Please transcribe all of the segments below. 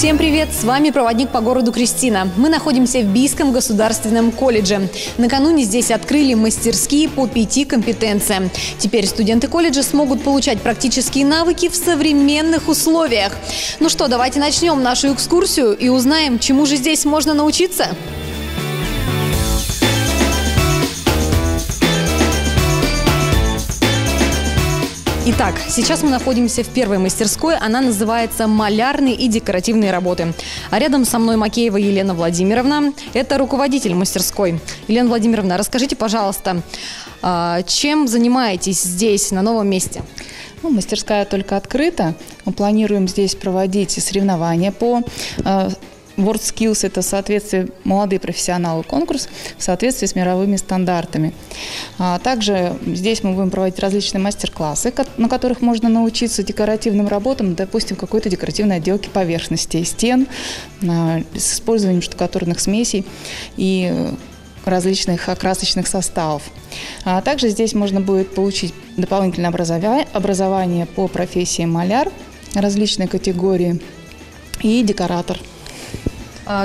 Всем привет! С вами проводник по городу Кристина. Мы находимся в Бийском государственном колледже. Накануне здесь открыли мастерские по пяти компетенциям. Теперь студенты колледжа смогут получать практические навыки в современных условиях. Ну что, давайте начнем нашу экскурсию и узнаем, чему же здесь можно научиться. Итак, сейчас мы находимся в первой мастерской. Она называется «Малярные и декоративные работы». А рядом со мной Макеева Елена Владимировна. Это руководитель мастерской. Елена Владимировна, расскажите, пожалуйста, а, чем занимаетесь здесь, на новом месте? Ну, мастерская только открыта. Мы планируем здесь проводить соревнования по а, World Skills – это соответствие молодые профессионалы конкурс в соответствии с мировыми стандартами. А также здесь мы будем проводить различные мастер-классы, на которых можно научиться декоративным работам, допустим, какой-то декоративной отделки поверхностей стен а, с использованием штукатурных смесей и различных окрасочных составов. А также здесь можно будет получить дополнительное образование по профессии маляр различной категории и декоратор –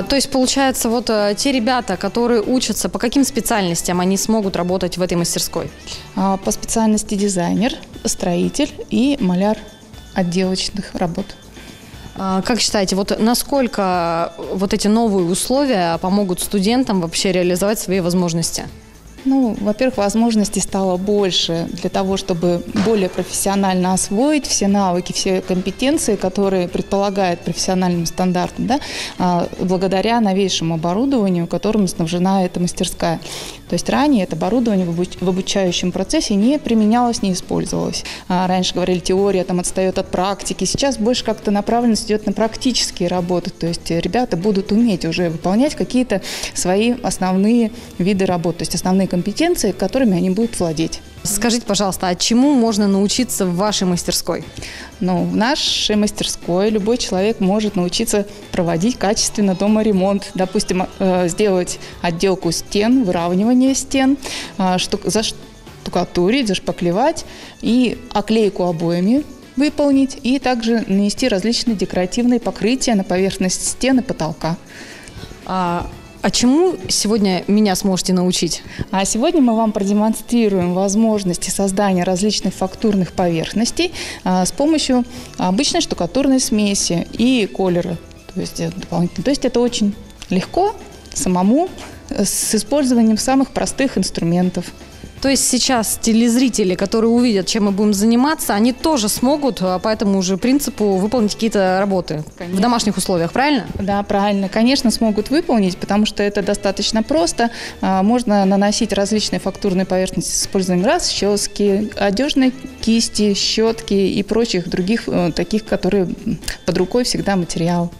то есть, получается, вот э, те ребята, которые учатся, по каким специальностям они смогут работать в этой мастерской? А, по специальности дизайнер, строитель и маляр отделочных работ. А, как считаете, вот насколько вот эти новые условия помогут студентам вообще реализовать свои возможности? Ну, во-первых, возможностей стало больше для того, чтобы более профессионально освоить все навыки, все компетенции, которые предполагают профессиональным стандартам, да, а, благодаря новейшему оборудованию, которым снабжена эта мастерская. То есть ранее это оборудование в обучающем процессе не применялось, не использовалось. А раньше говорили, теория там отстает от практики. Сейчас больше как-то направленность идет на практические работы. То есть ребята будут уметь уже выполнять какие-то свои основные виды работы, то есть основные компетенции, которыми они будут владеть. Скажите, пожалуйста, а чему можно научиться в вашей мастерской? Ну, в нашей мастерской любой человек может научиться проводить качественно дома ремонт. Допустим, э, сделать отделку стен, выравнивание стен, э, заштукатурить, зашпаклевать и оклейку обоями выполнить, и также нанести различные декоративные покрытия на поверхность стен и потолка. А а чему сегодня меня сможете научить? А сегодня мы вам продемонстрируем возможности создания различных фактурных поверхностей а, с помощью обычной штукатурной смеси и колера. То есть, э, дополнительно. То есть это очень легко самому э, с использованием самых простых инструментов. То есть сейчас телезрители, которые увидят, чем мы будем заниматься, они тоже смогут а, по этому же принципу выполнить какие-то работы Конечно. в домашних условиях, правильно? Да, правильно. Конечно, смогут выполнить, потому что это достаточно просто. А, можно наносить различные фактурные поверхности с использованием расчески, одежной кисти, щетки и прочих других э, таких, которые под рукой всегда материал.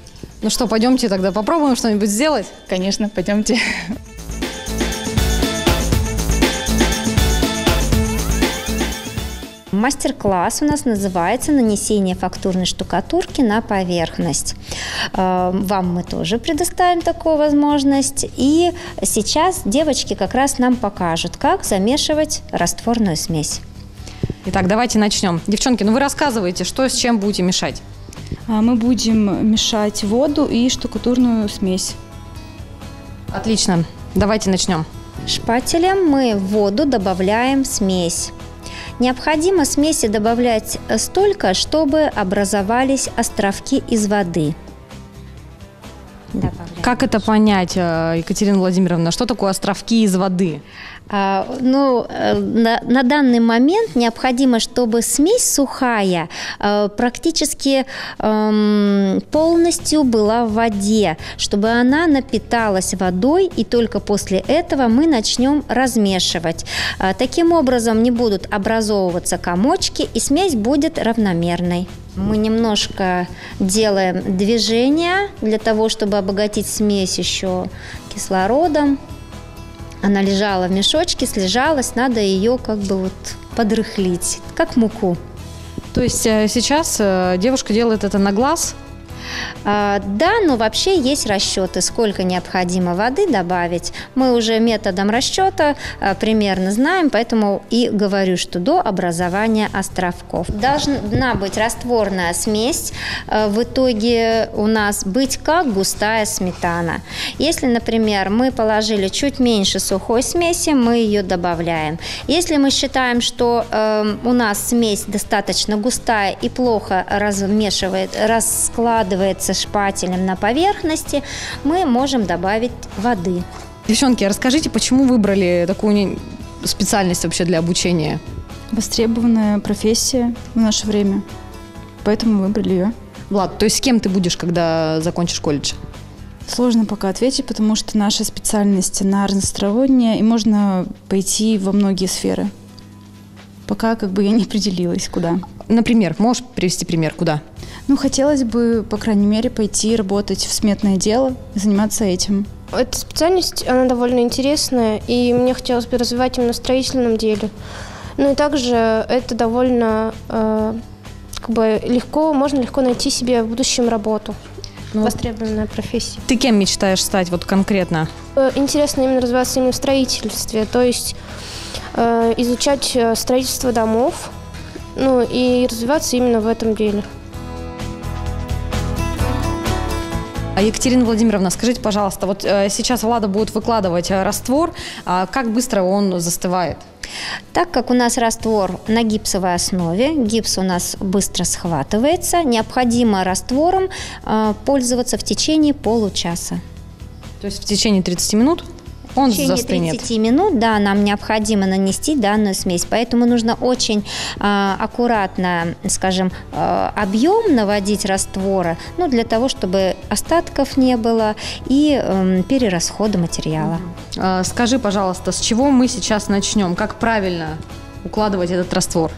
Ну что, пойдемте тогда попробуем что-нибудь сделать? Конечно, пойдемте. Мастер-класс у нас называется «Нанесение фактурной штукатурки на поверхность». Э, вам мы тоже предоставим такую возможность. И сейчас девочки как раз нам покажут, как замешивать растворную смесь. Итак, давайте начнем. Девчонки, ну вы рассказывайте, что с чем будете мешать? А, мы будем мешать воду и штукатурную смесь. Отлично. Давайте начнем. Шпателем мы в воду добавляем смесь. Необходимо смеси добавлять столько, чтобы образовались островки из воды. Добавляем. Как это понять, э, Екатерина Владимировна? Что такое островки из воды? А, ну, э, на, на данный момент необходимо, чтобы смесь сухая э, практически эм, полностью была в воде, чтобы она напиталась водой, и только после этого мы начнем размешивать. А, таким образом не будут образовываться комочки, и смесь будет равномерной. Мы немножко делаем движение для того, чтобы обогатить смесь еще кислородом, она лежала в мешочке, слежалась, надо ее как бы вот подрыхлить, как муку. То есть э, сейчас э, девушка делает это на глаз? А, да, но вообще есть расчеты, сколько необходимо воды добавить. Мы уже методом расчета а, примерно знаем, поэтому и говорю, что до образования островков. Должна быть растворная смесь. А, в итоге у нас быть как густая сметана. Если, например, мы положили чуть меньше сухой смеси, мы ее добавляем. Если мы считаем, что у нас смесь достаточно густая и плохо размешивает, раскладывается шпателем на поверхности, мы можем добавить воды. Девчонки, а расскажите, почему выбрали такую специальность вообще для обучения? Востребованная профессия в наше время, поэтому выбрали ее. Влад, то есть с кем ты будешь, когда закончишь колледж? Сложно пока ответить, потому что наша специальность на разносторонняя, и можно пойти во многие сферы. Пока как бы я не определилась, куда. Например, можешь привести пример, куда? Ну, хотелось бы, по крайней мере, пойти работать в сметное дело заниматься этим. Эта специальность, она довольно интересная, и мне хотелось бы развивать именно в строительном деле. Ну и также это довольно э, как бы легко, можно легко найти себе в будущем работу. Ну, Востребованная профессия. Ты кем мечтаешь стать вот конкретно? Э, интересно именно развиваться именно в строительстве, то есть э, изучать э, строительство домов, ну и развиваться именно в этом деле. Екатерина Владимировна, скажите, пожалуйста, вот э, сейчас Влада будет выкладывать э, раствор, а как быстро он застывает? Так как у нас раствор на гипсовой основе, гипс у нас быстро схватывается, необходимо раствором э, пользоваться в течение получаса. То есть в течение 30 минут? Он в течение застынет. 30 минут, да, нам необходимо нанести данную смесь. Поэтому нужно очень э, аккуратно, скажем, э, объем наводить раствора, ну, для того, чтобы остатков не было и э, перерасхода материала. Э, скажи, пожалуйста, с чего мы сейчас начнем? Как правильно укладывать этот раствор?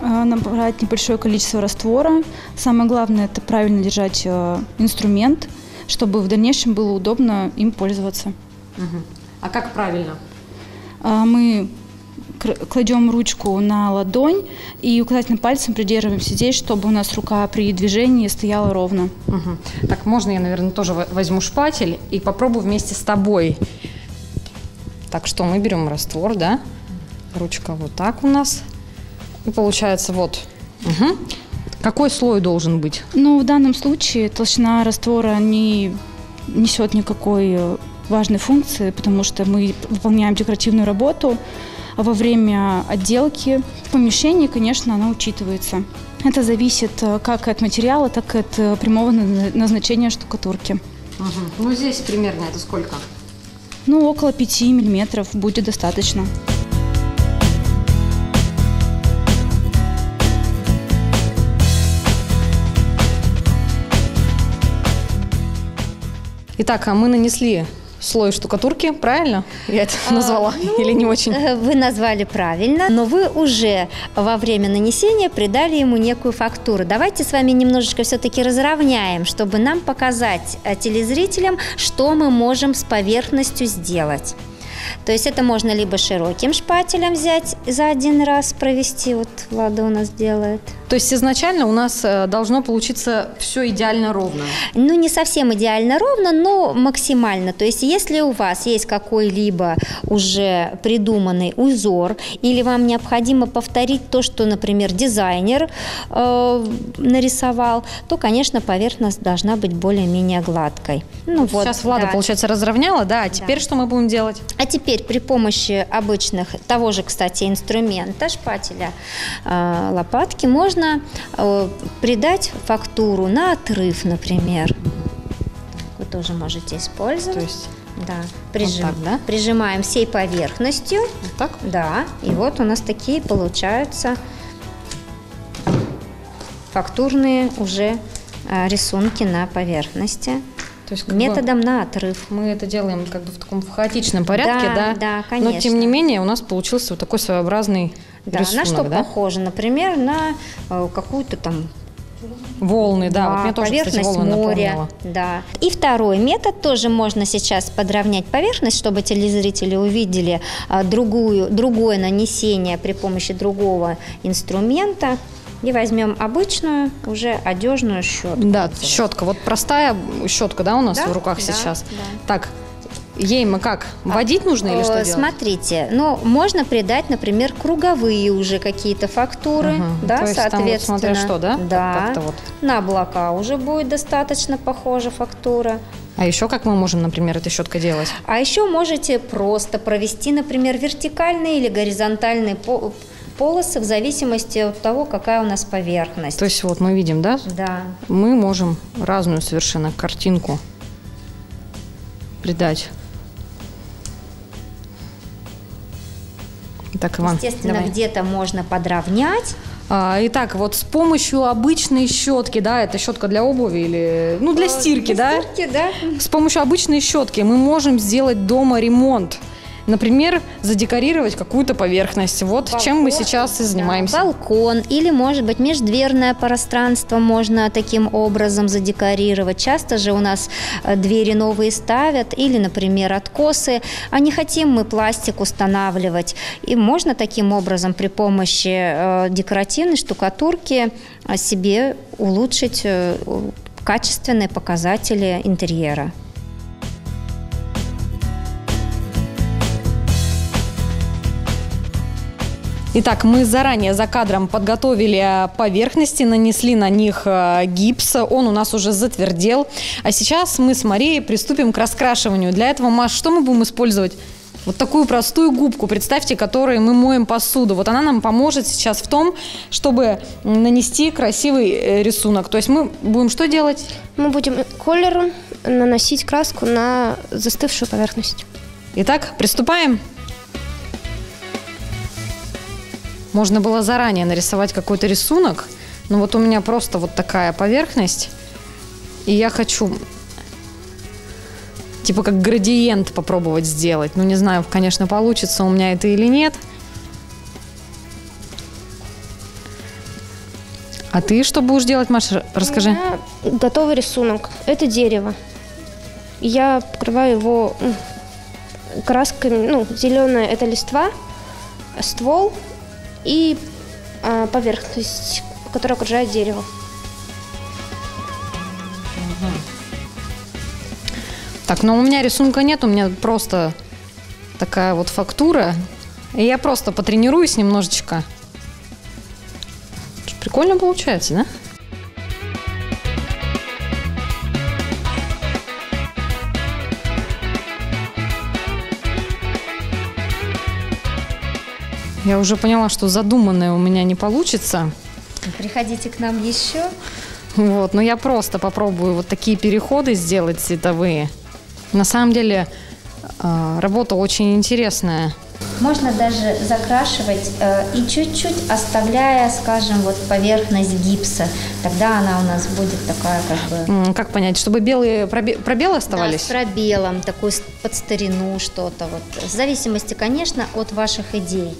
Набрать небольшое количество раствора. Самое главное – это правильно держать э, инструмент, чтобы в дальнейшем было удобно им пользоваться. Угу. А как правильно? А, мы кладем ручку на ладонь и указательным пальцем придерживаемся здесь, чтобы у нас рука при движении стояла ровно. Угу. Так, можно я, наверное, тоже возьму шпатель и попробую вместе с тобой. Так что мы берем раствор, да? Ручка вот так у нас. И получается вот. Угу. Какой слой должен быть? Ну, в данном случае толщина раствора не несет никакой э, важной функции, потому что мы выполняем декоративную работу. А во время отделки помещения, конечно, она учитывается. Это зависит э, как от материала, так и от э, прямого назначения штукатурки. Угу. Ну, здесь примерно это сколько? Ну, около 5 миллиметров будет достаточно. Итак, а мы нанесли слой штукатурки, правильно? Я это а, назвала ну, или не очень? Э, вы назвали правильно, но вы уже во время нанесения придали ему некую фактуру. Давайте с вами немножечко все-таки разровняем, чтобы нам показать э, телезрителям, что мы можем с поверхностью сделать. То есть это можно либо широким шпателем взять за один раз провести, вот Влада у нас делает. То есть изначально у нас э, должно получиться все идеально ровно? Ну, не совсем идеально ровно, но максимально. То есть если у вас есть какой-либо уже придуманный узор, или вам необходимо повторить то, что, например, дизайнер э, нарисовал, то, конечно, поверхность должна быть более-менее гладкой. Ну, вот, Сейчас Влада, да. получается, разровняла, да? А теперь да. что мы будем делать? А теперь при помощи обычных, того же, кстати, инструмента, шпателя, э, лопатки, можно можно э, придать фактуру на отрыв, например. Вы тоже можете использовать. То есть да. Прижим, вот так, да? Прижимаем всей поверхностью. Вот так? Да. И вот у нас такие получаются фактурные уже э, рисунки на поверхности. То есть методом бы, на отрыв. Мы это делаем как бы в таком в хаотичном порядке, да? Да, да, конечно. Но тем не менее у нас получился вот такой своеобразный да, рисунок, на что да? похоже? Например, на э, какую-то там Волны, да, да вот мне тоже, поверхность кстати, волны моря, напомнила. да. И второй метод тоже можно сейчас подровнять поверхность, чтобы телезрители увидели а, другую, другое нанесение при помощи другого инструмента. И возьмем обычную, уже одежную щетку. Да, щетка. Вот простая щетка, да, у нас Да, в руках да, сейчас. да. Так, ей мы как? Вводить нужно или Э, что делать? Смотрите, ну, можно придать, например, круговые уже какие-то фактуры, Ага. да, То есть там вот соответственно. смотря что, да? Да. Вот. На облака уже будет достаточно похожа фактура. А еще как мы можем, например, этой щеткой делать? А еще можете просто провести, например, вертикальные или горизонтальные по- полосы в зависимости от того, какая у нас поверхность. То есть вот мы видим, да? Да. Мы можем разную совершенно картинку придать. Так, Иван, Естественно, где-то можно подровнять. А, итак, вот с помощью обычной щетки, да, это щетка для обуви или, ну, для стирки, Для да? стирки, да. С помощью обычной щетки мы можем сделать дома ремонт. Например, задекорировать какую-то поверхность. Вот чем мы Балкон, сейчас и да, занимаемся. балкон или, может быть, междверное пространство можно таким образом задекорировать. Часто же у нас э, двери новые ставят или, например, откосы, а не хотим мы пластик устанавливать. И можно таким образом при помощи э, декоративной штукатурки э, себе улучшить качественные показатели интерьера. Итак, мы заранее за кадром подготовили поверхности, нанесли на них э, гипс, он у нас уже затвердел. А сейчас мы с Марией приступим к раскрашиванию. Для этого, Маш, что мы будем использовать? Вот такую простую губку, представьте, которой мы моем посуду. Вот она нам поможет сейчас в том, чтобы нанести красивый э, рисунок. То есть мы будем что делать? Мы будем колером наносить краску на застывшую поверхность. Итак, приступаем. Можно было заранее нарисовать какой-то рисунок, но вот у меня просто вот такая поверхность, и я хочу типа как градиент попробовать сделать. Ну, не знаю, конечно, получится у меня это или нет. А ты что будешь делать, Маша? Расскажи. Меня готовый рисунок. Это дерево. Я покрываю его красками, ну, зеленая это листва, ствол и а, поверхность, которая окружает дерево. Так, но у меня рисунка нет, у меня просто такая вот фактура. И я просто потренируюсь немножечко. Прикольно получается, да? Я уже поняла, что задуманное у меня не получится. Приходите к нам еще. Вот, но я просто попробую вот такие переходы сделать цветовые. На самом деле э, работа очень интересная. Можно даже закрашивать э, и чуть-чуть оставляя, скажем, вот поверхность гипса. Тогда она у нас будет такая как бы... Как понять, чтобы белые пробе- пробелы Да, оставались? с пробелом, такую под старину что-то. Вот. В зависимости, конечно, от ваших идей.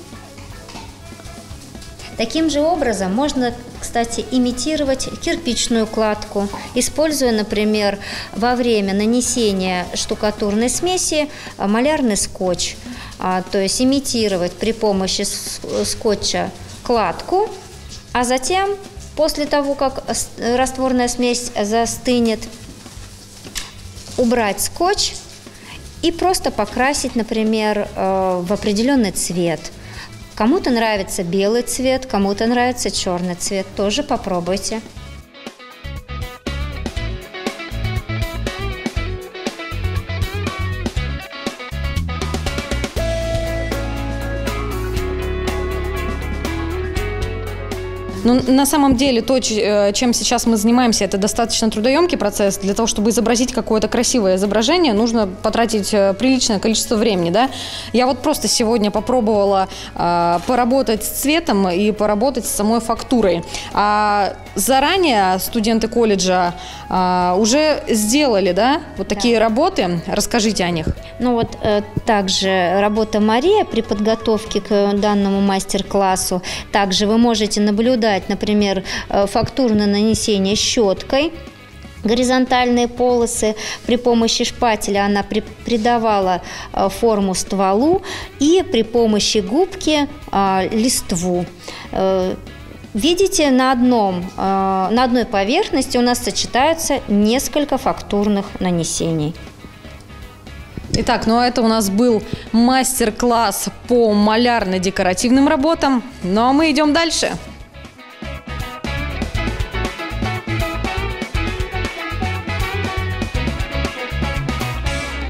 Таким же образом можно, кстати, имитировать кирпичную кладку, используя, например, во время нанесения штукатурной смеси а, малярный скотч. А, то есть имитировать при помощи скотча кладку, а затем, после того, как растворная смесь застынет, убрать скотч и просто покрасить, например, э, в определенный цвет. Кому-то нравится белый цвет, кому-то нравится черный цвет. Тоже попробуйте. Ну, на самом деле, то, э, чем сейчас мы занимаемся, это достаточно трудоемкий процесс. Для того, чтобы изобразить какое-то красивое изображение, нужно потратить э, приличное количество времени, да. Я вот просто сегодня попробовала э, поработать с цветом и поработать с самой фактурой. А заранее студенты колледжа э, уже сделали, да, вот такие работы. Расскажите о них. Ну вот э, также работа Мария при подготовке к данному мастер-классу. Также вы можете наблюдать, например, э, фактурное нанесение щеткой горизонтальные полосы. При помощи шпателя она при- придавала э, форму стволу и при помощи губки э, листву. Э, Видите, на, одном, э, на одной поверхности у нас сочетаются несколько фактурных нанесений. Итак, ну а это у нас был мастер-класс по малярно-декоративным работам. Ну а мы идем дальше.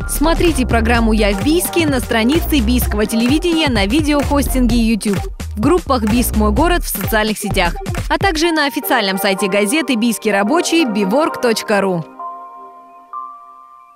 Смотрите программу «Я в Бийске» на странице Бийского телевидения на видеохостинге YouTube, в группах «Бийск. Мой город» в социальных сетях, а также на официальном сайте газеты «Бийский рабочий» bivorg.ru.